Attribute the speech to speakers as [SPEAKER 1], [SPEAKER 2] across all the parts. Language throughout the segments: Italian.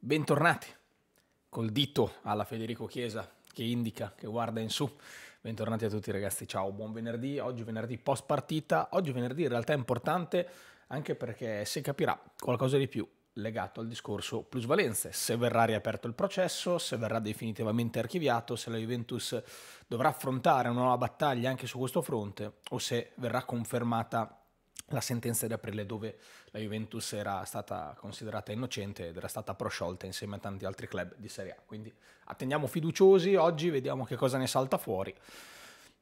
[SPEAKER 1] Bentornati col dito alla Federico Chiesa che indica, che guarda in su. Bentornati a tutti ragazzi, ciao, buon venerdì. Oggi venerdì post partita. Oggi venerdì in realtà è importante anche perché si capirà qualcosa di più legato al discorso plusvalenze, se verrà riaperto il processo, se verrà definitivamente archiviato, se la Juventus dovrà affrontare una nuova battaglia anche su questo fronte o se verrà confermata la sentenza di aprile dove la Juventus era stata considerata innocente ed era stata prosciolta insieme a tanti altri club di Serie A. Quindi attendiamo fiduciosi, oggi vediamo che cosa ne salta fuori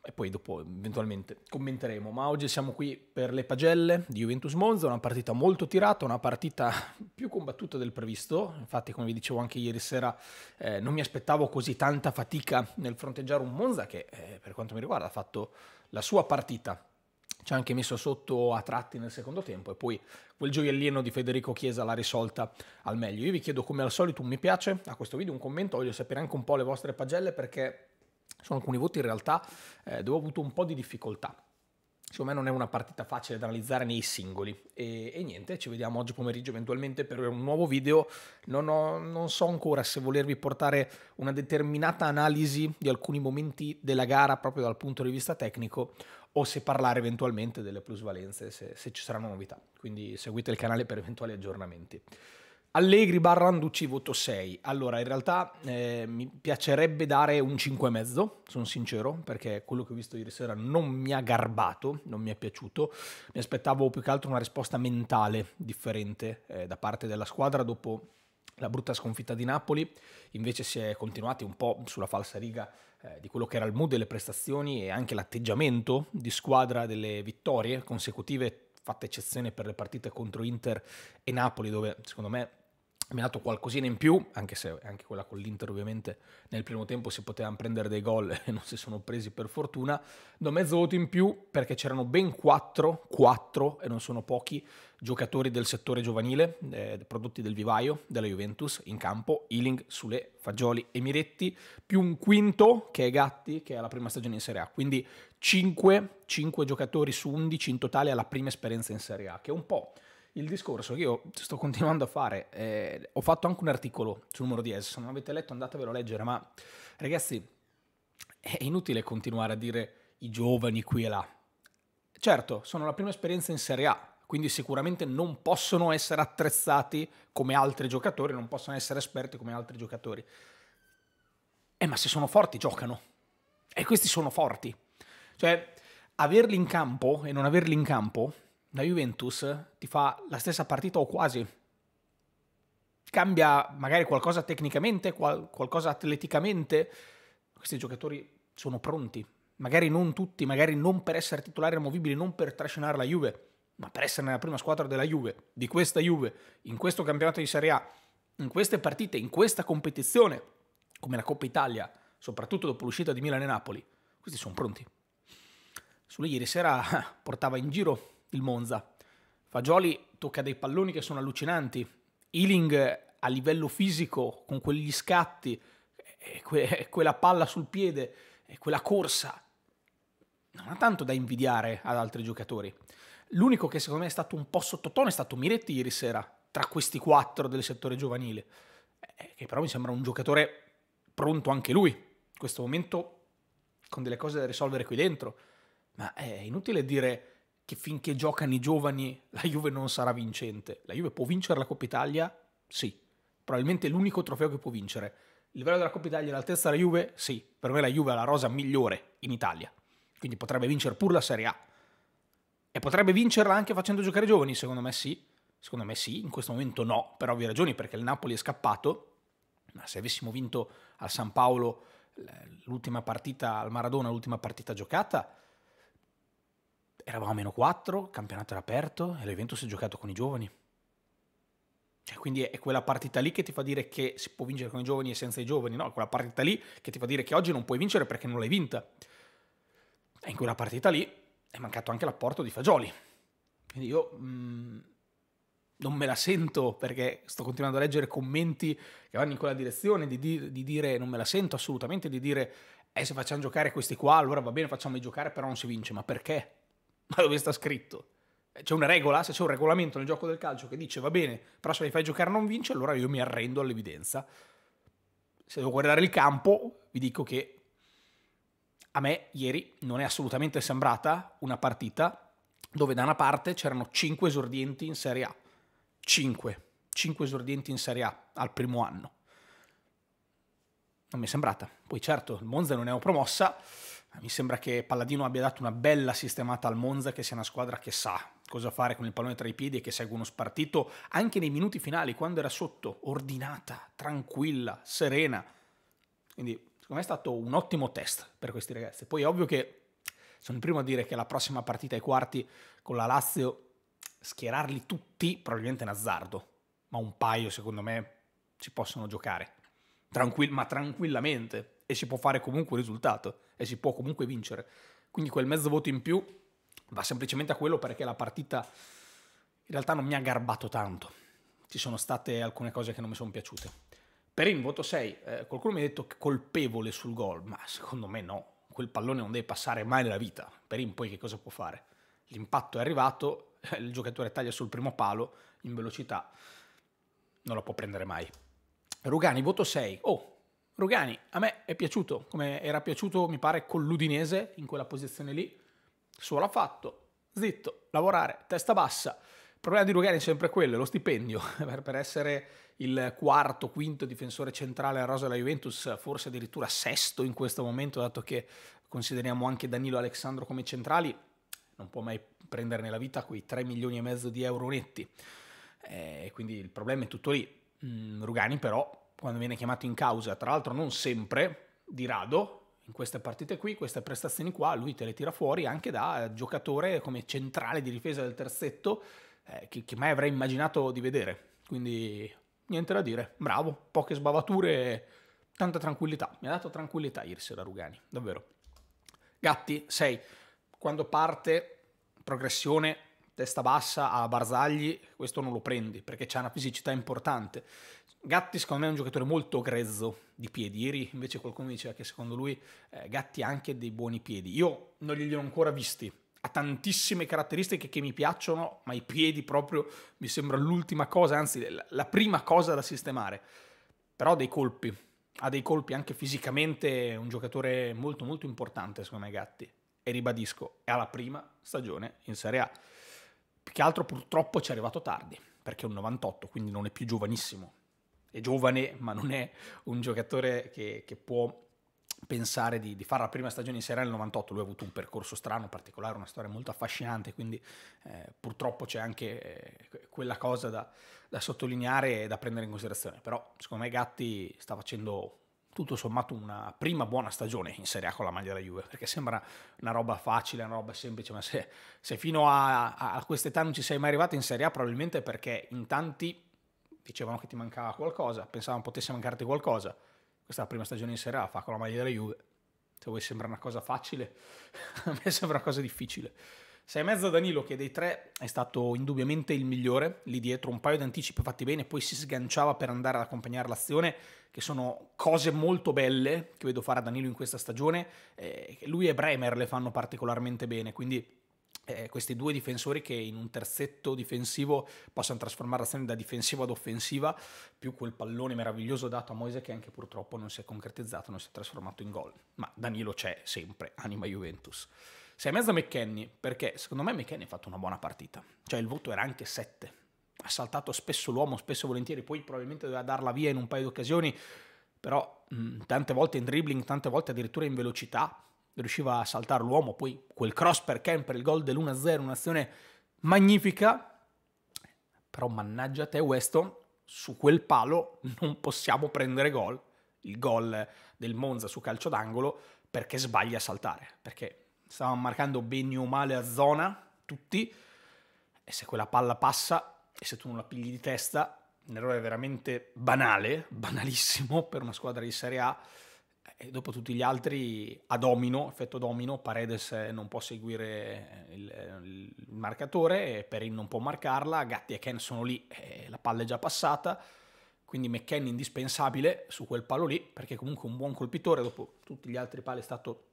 [SPEAKER 1] e poi dopo eventualmente commenteremo. Ma oggi siamo qui per le pagelle di Juventus Monza, una partita molto tirata, una partita più combattuta del previsto. Infatti, come vi dicevo anche ieri sera, eh, non mi aspettavo così tanta fatica nel fronteggiare un Monza che eh, per quanto mi riguarda ha fatto la sua partita ci ha anche messo sotto a tratti nel secondo tempo e poi quel gioiellino di Federico Chiesa l'ha risolta al meglio. Io vi chiedo come al solito un mi piace a questo video, un commento, voglio sapere anche un po' le vostre pagelle perché sono alcuni voti in realtà eh, dove ho avuto un po' di difficoltà. Secondo me non è una partita facile da analizzare nei singoli. E, e niente, ci vediamo oggi pomeriggio eventualmente per un nuovo video. Non, ho, non, so ancora se volervi portare una determinata analisi di alcuni momenti della gara proprio dal punto di vista tecnico o se parlare eventualmente delle plusvalenze, se, se ci saranno novità. Quindi seguite il canale per eventuali aggiornamenti. Allegri barra Anducci voto 6. Allora, in realtà eh, mi piacerebbe dare un 5,5, sono sincero, perché quello che ho visto ieri sera non mi ha garbato, non mi è piaciuto. Mi aspettavo più che altro una risposta mentale differente eh, da parte della squadra dopo la brutta sconfitta di Napoli, invece si è continuati un po' sulla falsa riga eh, di quello che era il mood delle prestazioni e anche l'atteggiamento di squadra delle vittorie consecutive, fatta eccezione per le partite contro Inter e Napoli, dove secondo me mi ha dato qualcosina in più, anche se anche quella con l'Inter ovviamente nel primo tempo si potevano prendere dei gol e non si sono presi per fortuna, do mezzo voto in più perché c'erano ben quattro, quattro e non sono pochi giocatori del settore giovanile, eh, prodotti del vivaio della Juventus in campo, Ealing, Sule, Fagioli e Miretti, più un quinto che è Gatti che è la prima stagione in Serie A, quindi 5, 5 giocatori su 11 in totale alla prima esperienza in Serie A, che è un po' il discorso che io sto continuando a fare, eh, ho fatto anche un articolo sul numero 10, se non avete letto andatevelo a leggere, ma ragazzi è inutile continuare a dire i giovani qui e là. Certo, sono la prima esperienza in Serie A, quindi sicuramente non possono essere attrezzati come altri giocatori, non possono essere esperti come altri giocatori. Eh, ma se sono forti giocano. E questi sono forti. Cioè, averli in campo e non averli in campo la Juventus ti fa la stessa partita o quasi. Cambia magari qualcosa tecnicamente, qual- qualcosa atleticamente. Questi giocatori sono pronti. Magari non tutti, magari non per essere titolari removibili, non per trascinare la Juve, ma per essere nella prima squadra della Juve, di questa Juve, in questo campionato di Serie A, in queste partite, in questa competizione, come la Coppa Italia, soprattutto dopo l'uscita di Milan e Napoli. Questi sono pronti. Solo ieri sera portava in giro il Monza. Fagioli tocca dei palloni che sono allucinanti. Ealing a livello fisico, con quegli scatti, que- quella palla sul piede, quella corsa, non ha tanto da invidiare ad altri giocatori. L'unico che secondo me è stato un po' sottotono è stato Miretti ieri sera, tra questi quattro del settore giovanile, eh, che però mi sembra un giocatore pronto anche lui, in questo momento con delle cose da risolvere qui dentro. Ma è inutile dire che finché giocano i giovani la Juve non sarà vincente. La Juve può vincere la Coppa Italia? Sì. Probabilmente l'unico trofeo che può vincere. Il livello della Coppa Italia è all'altezza della Juve? Sì. Per me la Juve ha la rosa migliore in Italia. Quindi potrebbe vincere pure la Serie A. E potrebbe vincerla anche facendo giocare i giovani? Secondo me sì. Secondo me sì. In questo momento no, per ovvie ragioni, perché il Napoli è scappato. Ma se avessimo vinto al San Paolo l'ultima partita, al Maradona, l'ultima partita giocata eravamo a meno 4, il campionato era aperto e la Juventus è giocato con i giovani. Cioè, quindi è quella partita lì che ti fa dire che si può vincere con i giovani e senza i giovani, no? È quella partita lì che ti fa dire che oggi non puoi vincere perché non l'hai vinta. E in quella partita lì è mancato anche l'apporto di Fagioli. Quindi io mh, mm, non me la sento perché sto continuando a leggere commenti che vanno in quella direzione di, di, di dire non me la sento assolutamente di dire eh se facciamo giocare questi qua allora va bene facciamo giocare però non si vince ma perché? Ma dove sta scritto? C'è una regola, se c'è un regolamento nel gioco del calcio che dice va bene, però se li fai giocare non vince, allora io mi arrendo all'evidenza. Se devo guardare il campo, vi dico che a me ieri non è assolutamente sembrata una partita dove da una parte c'erano 5 esordienti in Serie A. 5. 5 esordienti in Serie A al primo anno. Non mi è sembrata. Poi certo, il Monza non è promossa, mi sembra che Palladino abbia dato una bella sistemata al Monza, che sia una squadra che sa cosa fare con il pallone tra i piedi e che segue uno spartito anche nei minuti finali, quando era sotto, ordinata, tranquilla, serena. Quindi secondo me è stato un ottimo test per questi ragazzi. Poi è ovvio che sono il primo a dire che la prossima partita ai quarti con la Lazio schierarli tutti probabilmente è un azzardo, ma un paio secondo me ci possono giocare, Tranquill- ma tranquillamente e si può fare comunque un risultato e si può comunque vincere. Quindi quel mezzo voto in più va semplicemente a quello perché la partita in realtà non mi ha garbato tanto. Ci sono state alcune cose che non mi sono piaciute. Per il voto 6, eh, qualcuno mi ha detto colpevole sul gol, ma secondo me no. Quel pallone non deve passare mai nella vita. Perin poi che cosa può fare? L'impatto è arrivato, il giocatore taglia sul primo palo in velocità, non lo può prendere mai. Rugani, voto 6. Oh, Rugani, a me è piaciuto, come era piaciuto mi pare con l'Udinese in quella posizione lì. Suo l'ha fatto, zitto, lavorare, testa bassa. Il problema di Rugani è sempre quello, lo stipendio. per essere il quarto, quinto difensore centrale a rosa della Juventus, forse addirittura sesto in questo momento, dato che consideriamo anche Danilo e Alessandro come centrali, non può mai prendere nella vita quei 3 milioni e mezzo di euro netti. Eh, quindi il problema è tutto lì. Mm, Rugani però quando viene chiamato in causa, tra l'altro non sempre, di rado, in queste partite qui, queste prestazioni qua, lui te le tira fuori anche da giocatore come centrale di difesa del terzetto eh, che, che mai avrei immaginato di vedere. Quindi niente da dire, bravo, poche sbavature, tanta tranquillità. Mi ha dato tranquillità ieri sera Rugani, davvero. Gatti, 6. Quando parte, progressione, testa bassa a Barzagli, questo non lo prendi perché c'è una fisicità importante. Gatti secondo me è un giocatore molto grezzo di piedi, ieri invece qualcuno diceva che secondo lui eh, Gatti ha anche dei buoni piedi, io non li ho ancora visti, ha tantissime caratteristiche che mi piacciono, ma i piedi proprio mi sembra l'ultima cosa, anzi la prima cosa da sistemare, però dei colpi, ha dei colpi anche fisicamente, è un giocatore molto molto importante secondo me Gatti, e ribadisco, è alla prima stagione in Serie A, più che altro purtroppo ci è arrivato tardi, perché è un 98, quindi non è più giovanissimo, è giovane, ma non è un giocatore che, che può pensare di, di, fare la prima stagione in Serie A nel 98, lui ha avuto un percorso strano, particolare, una storia molto affascinante, quindi eh, purtroppo c'è anche eh, quella cosa da, da, sottolineare e da prendere in considerazione, però secondo me Gatti sta facendo tutto sommato una prima buona stagione in Serie A con la maglia della Juve, perché sembra una roba facile, una roba semplice, ma se, se fino a, a quest'età non ci sei mai arrivato in Serie A probabilmente perché in tanti dicevano che ti mancava qualcosa, pensavano potesse mancarti qualcosa. Questa è la prima stagione in Serie A, fa con la maglia della Juve. Se vuoi sembra una cosa facile, a me sembra una cosa difficile. Sei mezzo Danilo che dei tre è stato indubbiamente il migliore, lì dietro un paio di anticipi fatti bene, poi si sganciava per andare ad accompagnare l'azione, che sono cose molto belle che vedo fare a Danilo in questa stagione. Eh, lui e Bremer le fanno particolarmente bene, quindi eh, questi due difensori che in un terzetto difensivo possano trasformare l'azione da difensiva ad offensiva, più quel pallone meraviglioso dato a Moise che anche purtroppo non si è concretizzato, non si è trasformato in gol. Ma Danilo c'è sempre, anima Juventus. Sei mezzo McKenny, perché secondo me McKenny ha fatto una buona partita. Cioè il voto era anche 7. Ha saltato spesso l'uomo, spesso volentieri, poi probabilmente doveva darla via in un paio di occasioni, però mh, tante volte in dribbling, tante volte addirittura in velocità, riusciva a saltare l'uomo, poi quel cross per Kemper, il gol dell'1-0, un'azione magnifica, però mannaggia te Weston, su quel palo non possiamo prendere gol, il gol del Monza su calcio d'angolo, perché sbaglia a saltare, perché stavamo marcando bene o male a zona, tutti, e se quella palla passa e se tu non la pigli di testa, un errore veramente banale, banalissimo per una squadra di Serie A, e dopo tutti gli altri a domino, effetto domino, Paredes non può seguire il, il marcatore, Perin non può marcarla, Gatti e Ken sono lì, la palla è già passata, quindi McKenny indispensabile su quel palo lì, perché comunque un buon colpitore, dopo tutti gli altri pali è stato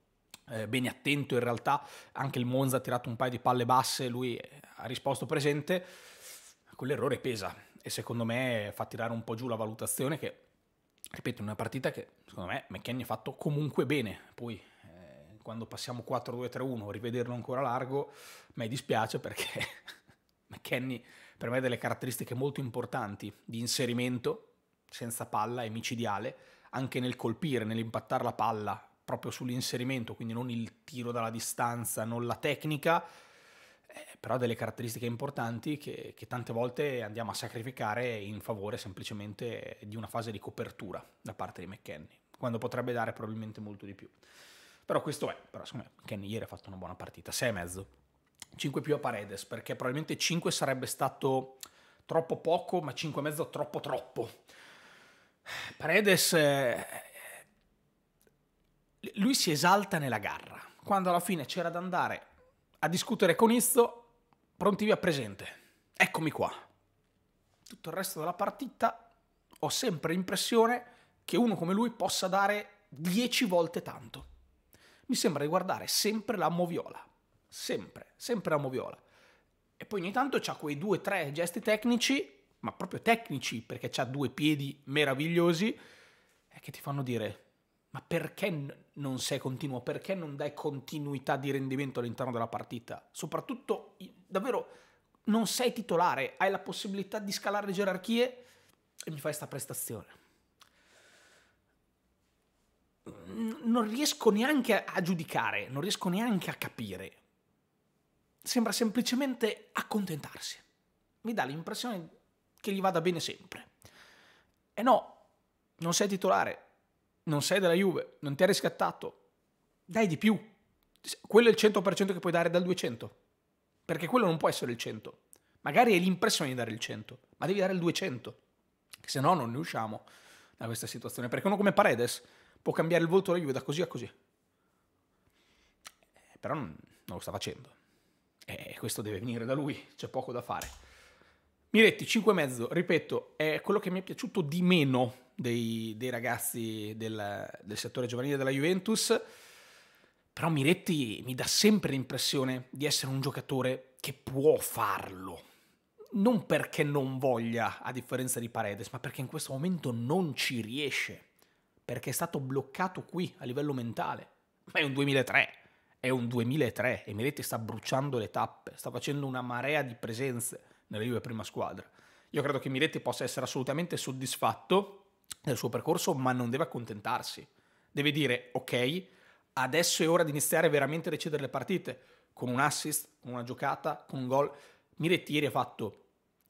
[SPEAKER 1] eh, bene attento in realtà, anche il Monza ha tirato un paio di palle basse, lui ha risposto presente, quell'errore pesa e secondo me fa tirare un po' giù la valutazione che, ripeto, in una partita che secondo me McKenny ha fatto comunque bene, poi eh, quando passiamo 4-2-3-1, rivederlo ancora largo, mi dispiace perché McKenny per me ha delle caratteristiche molto importanti di inserimento senza palla, è micidiale, anche nel colpire, nell'impattare la palla, proprio sull'inserimento, quindi non il tiro dalla distanza, non la tecnica, eh, però delle caratteristiche importanti che, che, tante volte andiamo a sacrificare in favore semplicemente di una fase di copertura da parte di McKenny, quando potrebbe dare probabilmente molto di più. Però questo è, però secondo me McKenny ieri ha fatto una buona partita, 6,5. 5 più a Paredes, perché probabilmente 5 sarebbe stato troppo poco, ma 5,5 troppo troppo. Paredes eh, lui si esalta nella garra. Quando alla fine c'era da andare a discutere con Izzo, pronti via presente. Eccomi qua. Tutto il resto della partita ho sempre l'impressione che uno come lui possa dare dieci volte tanto. Mi sembra di guardare sempre la moviola. Sempre, sempre la moviola. E poi ogni tanto c'ha quei due o tre gesti tecnici, ma proprio tecnici, perché ha due piedi meravigliosi, che ti fanno dire ma perché non sei continuo? Perché non dai continuità di rendimento all'interno della partita? Soprattutto, davvero, non sei titolare, hai la possibilità di scalare le gerarchie e mi fai questa prestazione. Non riesco neanche a giudicare, non riesco neanche a capire. Sembra semplicemente accontentarsi. Mi dà l'impressione che gli vada bene sempre. E no, non sei titolare, non sei della Juve, non ti hai riscattato, dai di più. Quello è il 100% che puoi dare dal 200. Perché quello non può essere il 100. Magari hai l'impressione di dare il 100, ma devi dare il 200. Se no non ne usciamo da questa situazione. Perché uno come Paredes può cambiare il volto della Juve da così a così. Eh, però non, non lo sta facendo. E questo deve venire da lui, c'è poco da fare. Miretti 5,5, ripeto, è quello che mi è piaciuto di meno dei, dei ragazzi del, del, settore giovanile della Juventus, però Miretti mi dà sempre l'impressione di essere un giocatore che può farlo. Non perché non voglia, a differenza di Paredes, ma perché in questo momento non ci riesce. Perché è stato bloccato qui a livello mentale. Ma è un 2003, è un 2003 e Miretti sta bruciando le tappe, sta facendo una marea di presenze nella Juve prima squadra. Io credo che Miretti possa essere assolutamente soddisfatto del suo percorso, ma non deve accontentarsi. Deve dire, ok, adesso è ora di iniziare veramente a decidere le partite, con un assist, con una giocata, con un gol. Miretti ieri ha fatto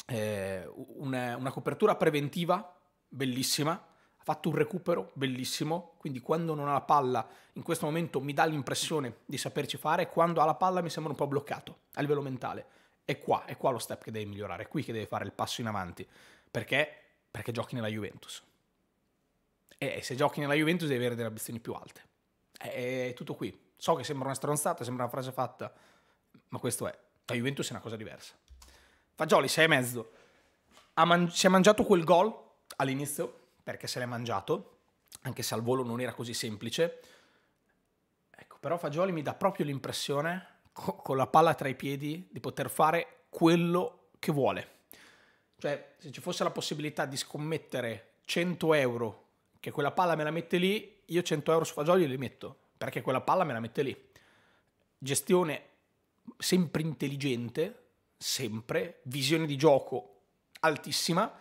[SPEAKER 1] eh, una, una copertura preventiva bellissima, ha fatto un recupero bellissimo, quindi quando non ha la palla in questo momento mi dà l'impressione di saperci fare, quando ha la palla mi sembra un po' bloccato a livello mentale. È qua, è qua lo step che deve migliorare, è qui che deve fare il passo in avanti, perché? Perché giochi nella Juventus. E se giochi nella Juventus devi avere delle ambizioni più alte. È tutto qui. So che sembra una stronzata, sembra una frase fatta, ma questo è. La Juventus è una cosa diversa. Fagioli, sei e mezzo. Man- si è mangiato quel gol all'inizio, perché se l'è mangiato, anche se al volo non era così semplice. Ecco, però Fagioli mi dà proprio l'impressione, co- con la palla tra i piedi, di poter fare quello che vuole. Cioè, se ci fosse la possibilità di scommettere 100 euro che quella palla me la mette lì, io 100 euro su Fagioli li metto, perché quella palla me la mette lì. Gestione sempre intelligente, sempre, visione di gioco altissima,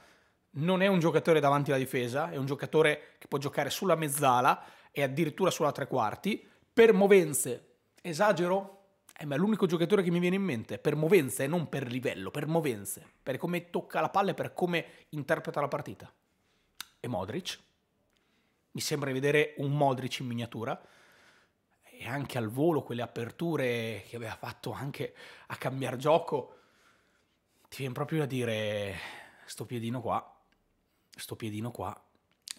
[SPEAKER 1] non è un giocatore davanti alla difesa, è un giocatore che può giocare sulla mezzala e addirittura sulla tre quarti, per movenze, esagero? Eh, ma è l'unico giocatore che mi viene in mente, per movenze e non per livello, per movenze, per come tocca la palla e per come interpreta la partita. E Modric? Mi sembra di vedere un Modric in miniatura e anche al volo quelle aperture che aveva fatto anche a cambiare gioco ti viene proprio da dire sto piedino qua sto piedino qua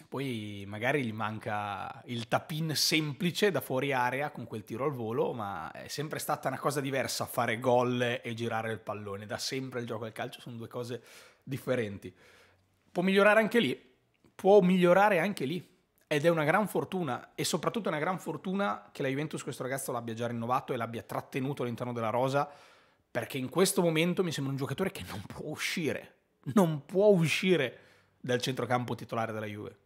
[SPEAKER 1] poi magari gli manca il tapin semplice da fuori area con quel tiro al volo, ma è sempre stata una cosa diversa fare gol e girare il pallone. Da sempre il gioco del calcio sono due cose differenti. Può migliorare anche lì, può migliorare anche lì ed è una gran fortuna e soprattutto è una gran fortuna che la Juventus questo ragazzo l'abbia già rinnovato e l'abbia trattenuto all'interno della rosa perché in questo momento mi sembra un giocatore che non può uscire, non può uscire dal centrocampo titolare della Juve.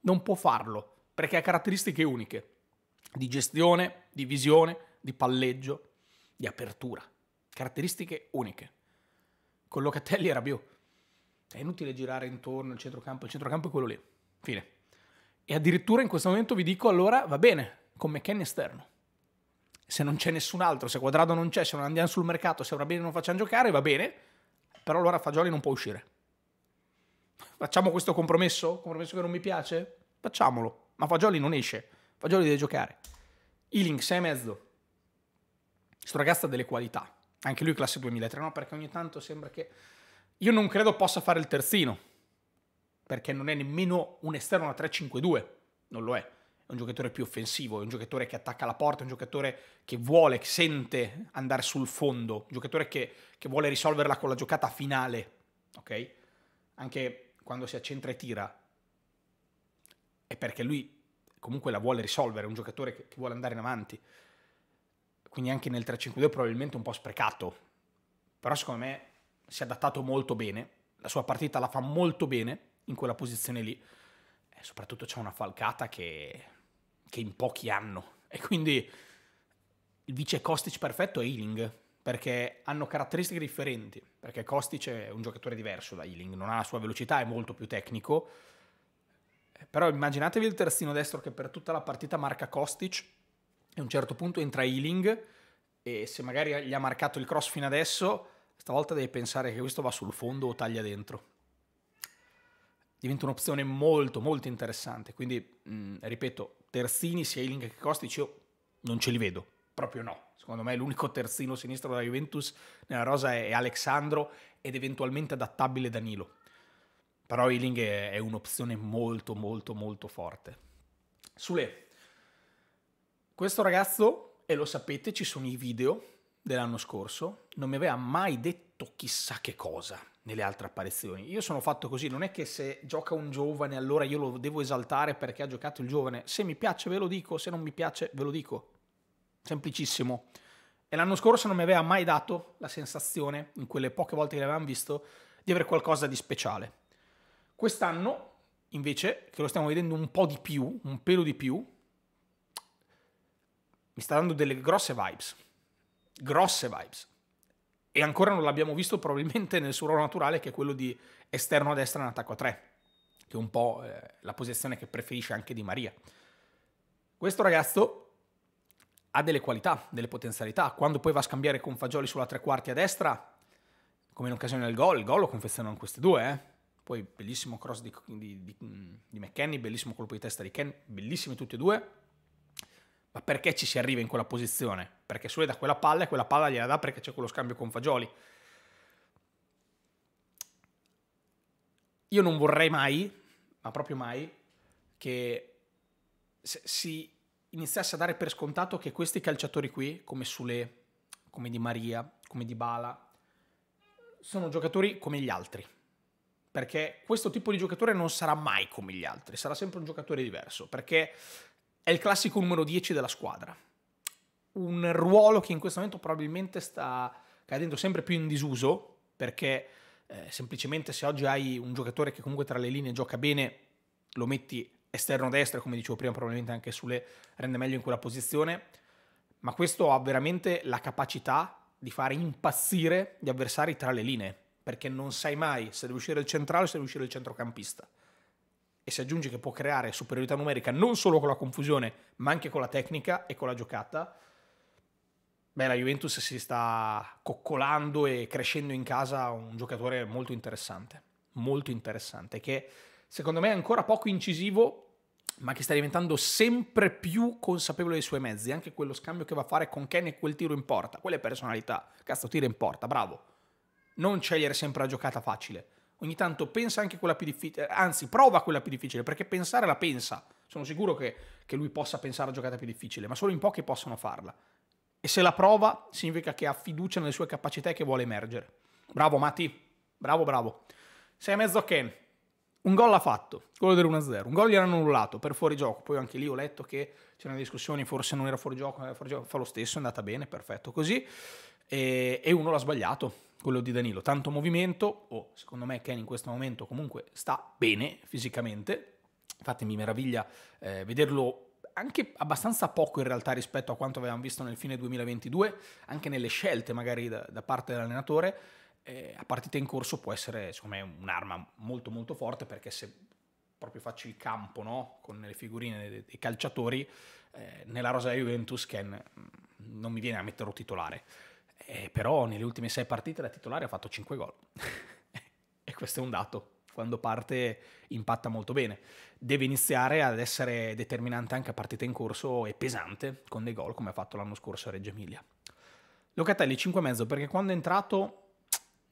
[SPEAKER 1] Non può farlo perché ha caratteristiche uniche di gestione, di visione, di palleggio, di apertura. Caratteristiche uniche. Con Locatelli era più. È inutile girare intorno al centrocampo, il centrocampo è quello lì. Fine. E addirittura in questo momento vi dico allora va bene, con McKenny esterno. Se non c'è nessun altro, se Quadrado non c'è, se non andiamo sul mercato, se va bene non facciamo giocare, va bene, però allora Fagioli non può uscire. Facciamo questo compromesso? Compromesso che non mi piace? Facciamolo, ma Fagioli non esce, Fagioli deve giocare. Ealing 6,5. Questo ragazzo ha delle qualità, anche lui classe 2003, no? Perché ogni tanto sembra che... Io non credo possa fare il terzino, perché non è nemmeno un esterno a 3-5-2, non lo è. È un giocatore più offensivo, è un giocatore che attacca la porta, è un giocatore che vuole, che sente andare sul fondo, un giocatore che, che vuole risolverla con la giocata finale, ok? Anche quando si accentra e tira, è perché lui comunque la vuole risolvere, è un giocatore che, che vuole andare in avanti. Quindi anche nel 3-5-2 probabilmente un po' sprecato, però secondo me si è adattato molto bene, la sua partita la fa molto bene, in quella posizione lì. E soprattutto c'è una falcata che, che in pochi hanno. E quindi il vice Kostic perfetto è Ealing, perché hanno caratteristiche differenti. Perché Kostic è un giocatore diverso da Ealing, non ha la sua velocità, è molto più tecnico. Però immaginatevi il terzino destro che per tutta la partita marca Kostic e a un certo punto entra Ealing e se magari gli ha marcato il cross fino adesso, stavolta deve pensare che questo va sul fondo o taglia dentro diventa un'opzione molto molto interessante. Quindi, mh, ripeto, terzini sia Eiling che Kostic io non ce li vedo, proprio no. Secondo me l'unico terzino sinistro della Juventus nella rosa è Alexandro ed eventualmente adattabile Danilo. Però Eiling è, è un'opzione molto molto molto forte. Sule, questo ragazzo, e lo sapete, ci sono i video dell'anno scorso, non mi aveva mai detto chissà che cosa nelle altre apparizioni. Io sono fatto così, non è che se gioca un giovane allora io lo devo esaltare perché ha giocato il giovane. Se mi piace ve lo dico, se non mi piace ve lo dico. Semplicissimo. E l'anno scorso non mi aveva mai dato la sensazione, in quelle poche volte che l'avevamo visto, di avere qualcosa di speciale. Quest'anno, invece, che lo stiamo vedendo un po' di più, un pelo di più, mi sta dando delle grosse vibes. Grosse vibes e ancora non l'abbiamo visto probabilmente nel suo ruolo naturale che è quello di esterno a destra in attacco a tre, che è un po' eh, la posizione che preferisce anche Di Maria. Questo ragazzo ha delle qualità, delle potenzialità, quando poi va a scambiare con Fagioli sulla tre quarti a destra, come in occasione del gol, il gol lo confezionano queste due, eh? poi bellissimo cross di, di, di, di McKenny, bellissimo colpo di testa di Ken, bellissimi tutti e due, ma perché ci si arriva in quella posizione? Perché Sule da quella palla e quella palla gliela dà perché c'è quello scambio con Fagioli. Io non vorrei mai, ma proprio mai, che si iniziasse a dare per scontato che questi calciatori qui, come Sule, come Di Maria, come Di Bala, sono giocatori come gli altri. Perché questo tipo di giocatore non sarà mai come gli altri, sarà sempre un giocatore diverso. Perché è il classico numero 10 della squadra. Un ruolo che in questo momento probabilmente sta cadendo sempre più in disuso, perché eh, semplicemente se oggi hai un giocatore che comunque tra le linee gioca bene, lo metti esterno destra, come dicevo prima, probabilmente anche sulle rende meglio in quella posizione, ma questo ha veramente la capacità di fare impazzire gli avversari tra le linee, perché non sai mai se deve uscire il centrale o se deve uscire il centrocampista e se aggiungi che può creare superiorità numerica non solo con la confusione, ma anche con la tecnica e con la giocata, beh, la Juventus si sta coccolando e crescendo in casa un giocatore molto interessante, molto interessante, che secondo me è ancora poco incisivo, ma che sta diventando sempre più consapevole dei suoi mezzi, anche quello scambio che va a fare con Ken e quel tiro in porta, quelle personalità, cazzo tiro in porta, bravo. Non scegliere sempre la giocata facile ogni tanto pensa anche quella più difficile, anzi prova quella più difficile, perché pensare la pensa. Sono sicuro che, che lui possa pensare a giocata più difficile, ma solo in pochi possono farla. E se la prova significa che ha fiducia nelle sue capacità e che vuole emergere. Bravo Matti, bravo bravo. Sei a mezzo a Ken. Un gol l'ha fatto, quello dell'1-0. Un gol gli hanno annullato per fuori gioco. Poi anche lì ho letto che c'erano discussioni, forse non era fuori gioco, era fuori gioco. Fa lo stesso, è andata bene, perfetto così. E, e uno l'ha sbagliato, quello di Danilo. Tanto movimento, o oh, secondo me Ken in questo momento comunque sta bene fisicamente. Infatti mi meraviglia eh, vederlo anche abbastanza poco in realtà rispetto a quanto avevamo visto nel fine 2022, anche nelle scelte magari da, da parte dell'allenatore, eh, a partita in corso può essere secondo me un'arma molto molto forte perché se proprio faccio il campo no? con le figurine dei, dei calciatori, eh, nella rosa Juventus Ken mm, non mi viene a metterlo titolare, eh, però nelle ultime sei partite da titolare ha fatto 5 gol e questo è un dato quando parte impatta molto bene. Deve iniziare ad essere determinante anche a partita in corso e pesante con dei gol come ha fatto l'anno scorso a Reggio Emilia. Locatelli 5,5 perché quando è entrato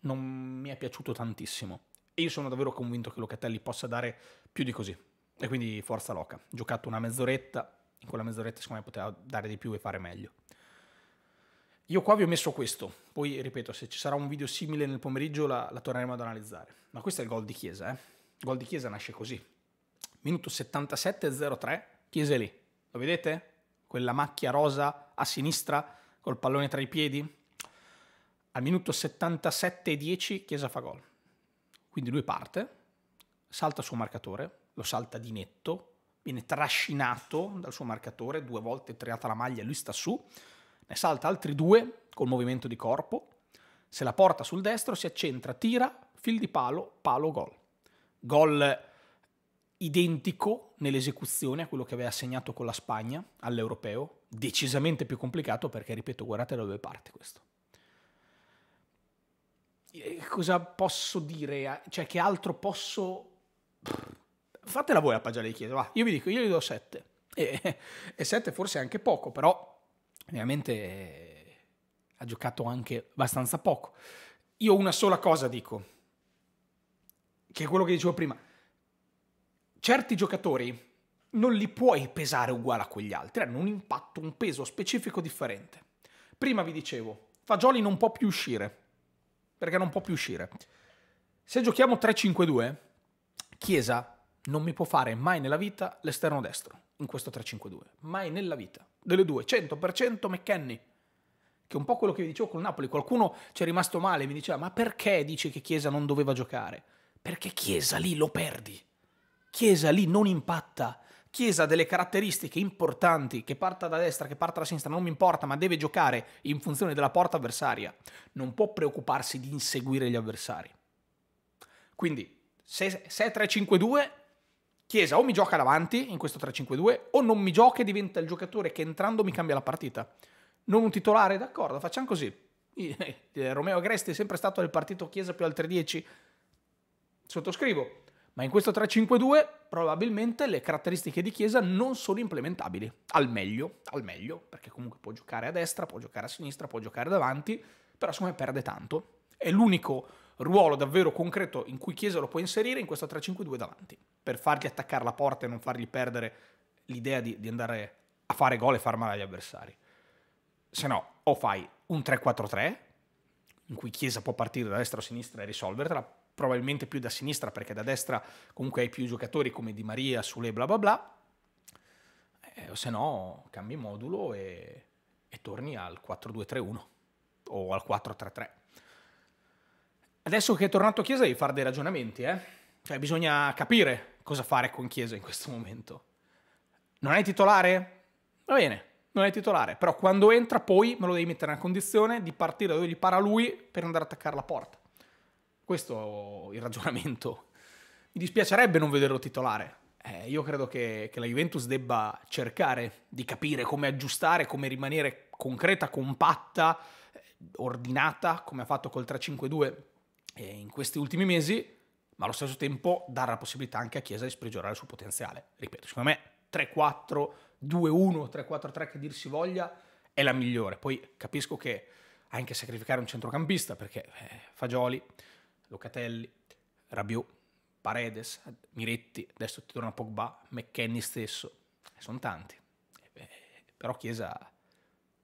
[SPEAKER 1] non mi è piaciuto tantissimo e io sono davvero convinto che Locatelli possa dare più di così e quindi forza Loca. Giocato una mezz'oretta, in quella mezz'oretta secondo me poteva dare di più e fare meglio. Io qua vi ho messo questo, poi ripeto, se ci sarà un video simile nel pomeriggio la, la torneremo ad analizzare. Ma questo è il gol di Chiesa, eh? Il gol di Chiesa nasce così. Minuto 77-03, Chiesa è lì. Lo vedete? Quella macchia rosa a sinistra col pallone tra i piedi. Al minuto 77-10 Chiesa fa gol. Quindi lui parte, salta il suo marcatore, lo salta di netto, viene trascinato dal suo marcatore, due volte triata la maglia, lui sta su, ne salta altri due col movimento di corpo, se la porta sul destro, si accentra, tira, fil di palo, palo, gol. Gol identico nell'esecuzione a quello che aveva segnato con la Spagna all'europeo, decisamente più complicato perché, ripeto, guardate da dove parte questo. Cosa posso dire? Cioè, che altro posso... Fatela voi la pagina di chiesa, va. Io vi dico, io gli do 7. E 7 forse è anche poco, però ovviamente eh, ha giocato anche abbastanza poco. Io una sola cosa dico, che è quello che dicevo prima. Certi giocatori non li puoi pesare uguale a quegli altri, hanno un impatto, un peso specifico differente. Prima vi dicevo, Fagioli non può più uscire, perché non può più uscire. Se giochiamo 3-5-2, Chiesa non mi può fare mai nella vita l'esterno destro in questo 3-5-2, mai nella vita. Delle due, 100% McKenny, che è un po' quello che vi dicevo con Napoli. Qualcuno ci è rimasto male e mi diceva, ma perché dici che Chiesa non doveva giocare? Perché Chiesa lì lo perdi. Chiesa lì non impatta. Chiesa ha delle caratteristiche importanti, che parta da destra, che parta da sinistra, non mi importa, ma deve giocare in funzione della porta avversaria. Non può preoccuparsi di inseguire gli avversari. Quindi, se, se è 3-5-2, Chiesa o mi gioca davanti in questo 3-5-2 o non mi gioca e diventa il giocatore che entrando mi cambia la partita. Non un titolare, d'accordo, facciamo così. Romeo Agresti è sempre stato nel partito Chiesa più altre 10. Sottoscrivo. Ma in questo 3-5-2 probabilmente le caratteristiche di Chiesa non sono implementabili. Al meglio, al meglio, perché comunque può giocare a destra, può giocare a sinistra, può giocare davanti, però secondo me perde tanto. È l'unico ruolo davvero concreto in cui Chiesa lo può inserire in questo 3-5-2 davanti, per fargli attaccare la porta e non fargli perdere l'idea di, di andare a fare gol e far male agli avversari. Se no, o fai un 3-4-3, in cui Chiesa può partire da destra o sinistra e risolvertela, probabilmente più da sinistra perché da destra comunque hai più giocatori come Di Maria, Sule, bla bla bla, eh, se no cambi modulo e, e torni al 4-2-3-1 o al 4-3-3. Adesso che è tornato Chiesa devi fare dei ragionamenti, eh? Cioè bisogna capire cosa fare con Chiesa in questo momento. Non hai titolare? Va bene, non è titolare, però quando entra poi me lo devi mettere nella condizione di partire dove gli para lui per andare ad attaccare la porta. Questo è il ragionamento. Mi dispiacerebbe non vederlo titolare. Eh, io credo che, che, la Juventus debba cercare di capire come aggiustare, come rimanere concreta, compatta, ordinata, come ha fatto col 3-5-2 eh, in questi ultimi mesi, ma allo stesso tempo dare la possibilità anche a Chiesa di sprigionare il suo potenziale. Ripeto, secondo me 3-4, 2-1, 3-4-3 che dir si voglia è la migliore. Poi capisco che anche sacrificare un centrocampista perché eh, Fagioli Locatelli, Rabiot, Paredes, Miretti, adesso ti torna Pogba, McKenny stesso, sono tanti. Eh, però Chiesa,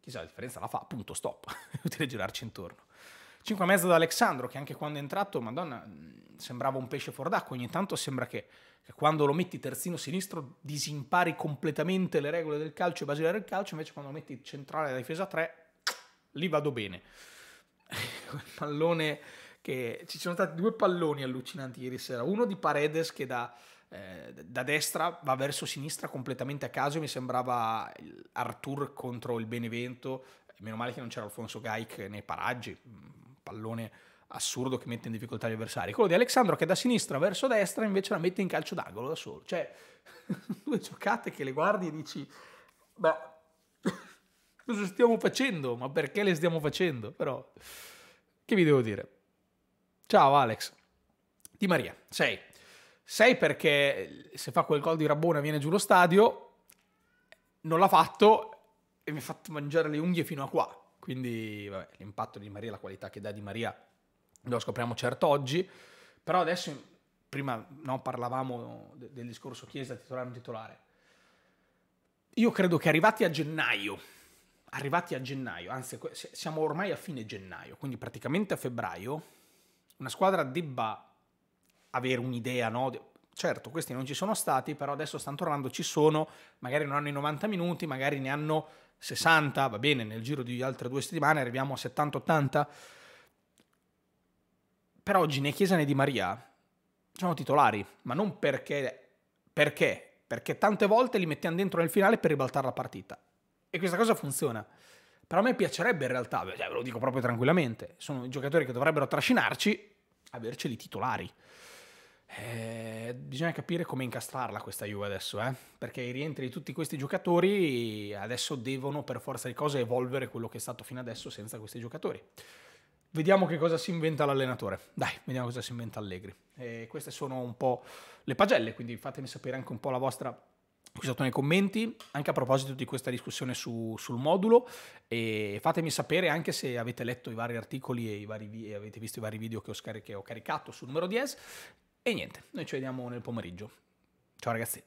[SPEAKER 1] Chiesa la differenza la fa, punto, stop, è utile girarci intorno. 5 e mezzo da Alexandro, che anche quando è entrato, madonna, sembrava un pesce fuor d'acqua. Ogni tanto sembra che, che, quando lo metti terzino sinistro disimpari completamente le regole del calcio e basilare del calcio, invece quando lo metti centrale da difesa 3, lì vado bene. Il pallone che... Ci sono stati due palloni allucinanti ieri sera. Uno di Paredes che da eh, da destra va verso sinistra completamente a caso, mi sembrava Artur contro il Benevento, meno male che non c'era Alfonso Gaik nei paraggi, un pallone assurdo che mette in difficoltà gli avversari. Quello di Alessandro che da sinistra verso destra invece la mette in calcio d'angolo da solo, cioè due giocate che le guardi e dici, beh, cosa stiamo facendo? Ma perché le stiamo facendo? Però, che vi devo dire? Ciao Alex. Di Maria, 6. 6 perché se fa quel gol di Rabona viene giù lo stadio, non l'ha fatto e mi ha fatto mangiare le unghie fino a qua. Quindi vabbè, l'impatto di Maria, la qualità che dà di Maria, lo scopriamo certo oggi. Però adesso, prima no, parlavamo del discorso Chiesa titolare non titolare. Io credo che arrivati a gennaio, arrivati a gennaio, anzi siamo ormai a fine gennaio, quindi praticamente a febbraio, una squadra debba avere un'idea, no? Certo, questi non ci sono stati, però adesso stanno tornando, ci sono, magari non hanno i 90 minuti, magari ne hanno 60, va bene, nel giro di altre due settimane arriviamo a 70-80. Però oggi né Chiesa né Di Maria sono titolari, ma non perché, perché? Perché tante volte li mettiamo dentro nel finale per ribaltare la partita. E questa cosa funziona. Però a me piacerebbe in realtà, cioè, ve lo dico proprio tranquillamente, sono i giocatori che dovrebbero trascinarci, averceli titolari. Eh, bisogna capire come incastrarla questa Juve adesso, eh? perché i rientri di tutti questi giocatori adesso devono per forza di cose evolvere quello che è stato fino adesso senza questi giocatori. Vediamo che cosa si inventa l'allenatore. Dai, vediamo cosa si inventa Allegri. E queste sono un po' le pagelle, quindi fatemi sapere anche un po' la vostra qui sotto nei commenti, anche a proposito di questa discussione su, sul modulo e fatemi sapere anche se avete letto i vari articoli e, i vari, e avete visto i vari video che ho, che ho caricato sul numero 10 e niente, noi ci vediamo nel pomeriggio. Ciao ragazzi.